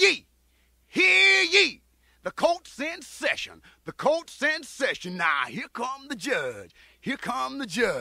ye, hear ye. The court's in session. The court's in session. Now here come the judge. Here come the judge.